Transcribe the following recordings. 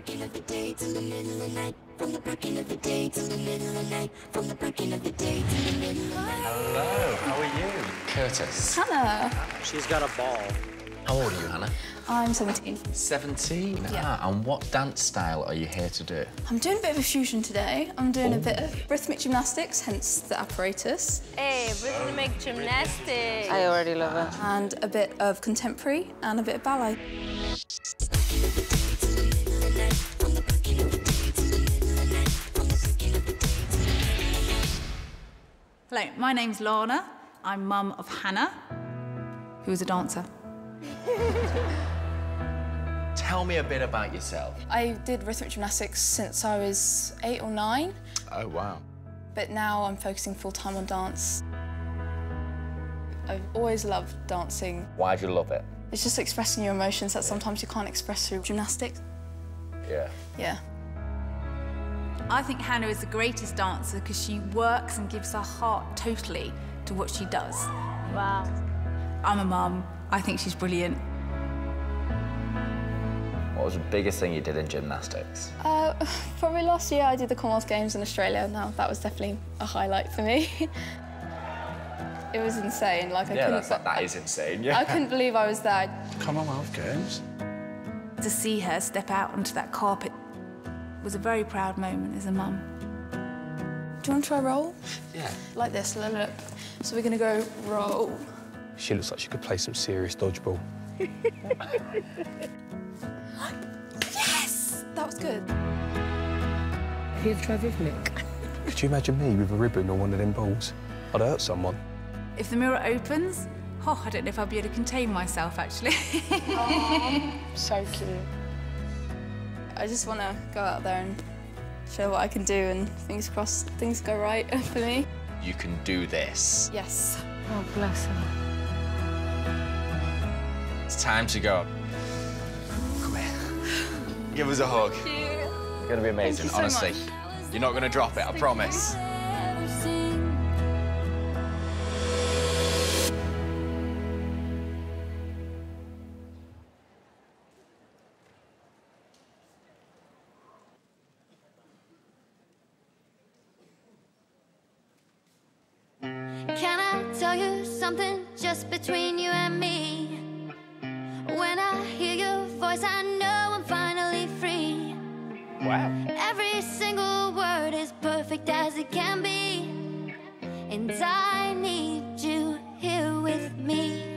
breaking of the day till the middle of the night. From the breaking of the day till the middle of the night. From the breaking of the day till the middle of the night. Hello, how are you? Curtis. Hannah. She's got a ball. How old are you, Hannah? I'm 17. 17? Yeah. Ah, and what dance style are you here to do? I'm doing a bit of a fusion today. I'm doing a bit of rhythmic gymnastics, hence the apparatus, Hey, rhythmic gymnastics. I already love it. and a bit of contemporary and a bit of ballet. Hello, my name's Lana. I'm mum of Hannah, who is a dancer. Tell me a bit about yourself. I did rhythmic gymnastics since I was eight or nine, Oh, wow. but now I'm focusing full time on dance. I've always loved dancing. Why do you love it? It's just expressing your emotions that sometimes you can't express through gymnastics. Yeah. Yeah. I think Hannah is the greatest dancer because she works and gives her heart totally to what she does. Wow. I'm a mum. I think she's brilliant. What was the biggest thing you did in gymnastics? Uh, probably last year I did the Commonwealth Games in Australia. Now that was definitely a highlight for me. it was insane. Like I Yeah, couldn't. that's, that is insane, yeah. I couldn't believe I was there. Commonwealth Games. To see her step out onto that carpet was a very proud moment as a mum. Do you want to try roll? Yeah. Like this. Look, look. So we're gonna go roll. She looks like she could play some serious dodgeball. Yes, that was good. You've tried rhythmic. Could you imagine me with a ribbon or one of them balls? I'd hurt someone. If the mirror opens, oh, I don't know if I'll be able to contain myself actually. So cute. I just want to go out there and show what I can do, and fingers crossed things go right for me. You can do this. Yes. Oh, bless her. It's time to go. Come here. Give us a hug. It's gonna be amazing. you so Honestly. much. You're not going to drop it, I promise. Tell you something just between you and me? When I hear your voice, I know I'm finally free. Wow. Every single word is perfect as it can be. And I need you here with me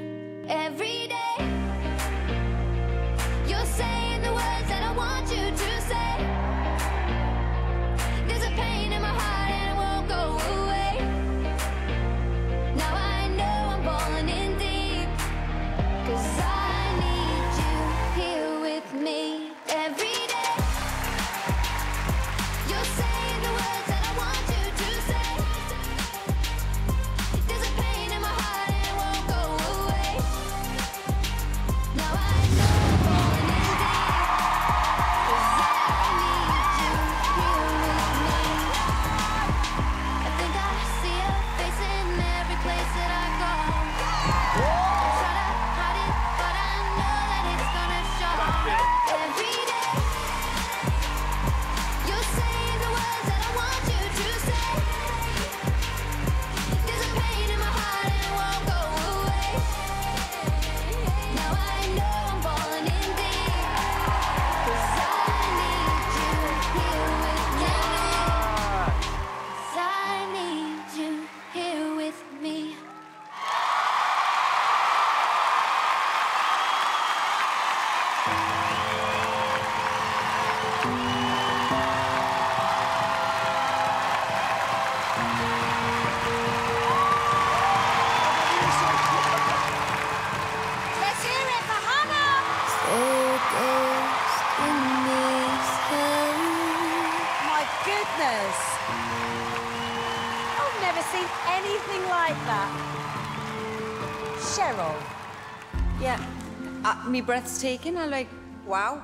Uh, breath's taken. I'm like, wow.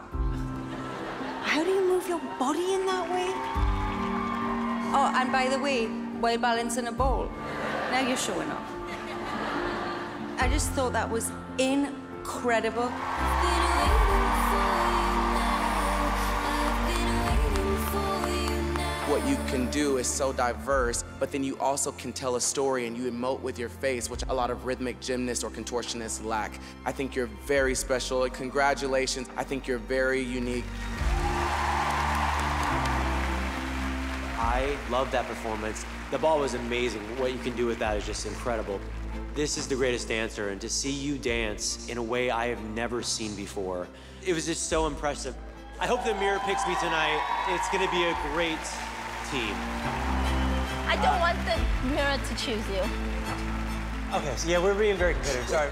How do you move your body in that way? Oh, and by the way, while balancing a ball, now you're showing off. I just thought that was incredible. What you can do is so diverse, but then you also can tell a story and you emote with your face, which a lot of rhythmic gymnasts or contortionists lack. I think you're very special. Congratulations. I think you're very unique. I love that performance. The ball was amazing. What you can do with that is just incredible. This is the greatest dancer, and to see you dance in a way I have never seen before, it was just so impressive. I hope the mirror picks me tonight. It's gonna be a great team. I don't want the mirror to choose you. Okay, so yeah, we're being very competitive. Sorry.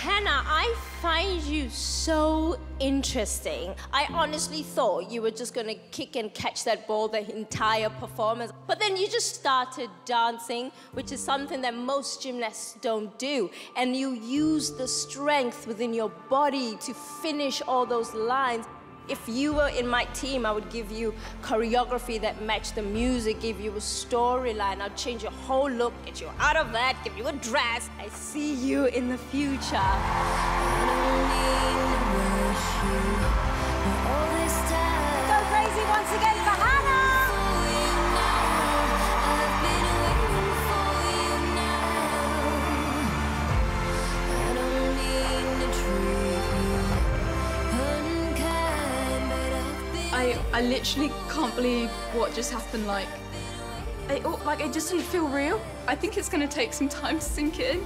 Hannah, I find you so interesting. I honestly thought you were just gonna kick and catch that ball the entire performance, but then you just started dancing, which is something that most gymnasts don't do. And you used the strength within your body to finish all those lines. If you were in my team, I would give you choreography that matched the music, give you a storyline. I'd change your whole look, get you out of that, give you a dress. I see you in the future. Go crazy once again for Hannah! I, literally can't believe what just happened. Like, it, like it just didn't feel real. I think it's gonna take some time to sink in.